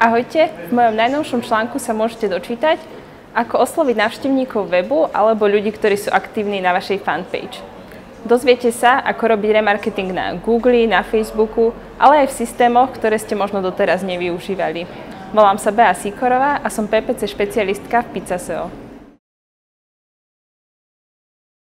Ahojte, v mojom najnovšom článku sa môžete dočítať, ako osloviť návštevníkov webu alebo ľudí, ktorí sú aktívni na vašej fanpage. Dozviete sa, ako robiť remarketing na Google, na Facebooku, ale aj v systémoch, ktoré ste možno doteraz nevyužívali. Volám sa Bea Sikorová a som PPC špecialistka v Pizzaseo.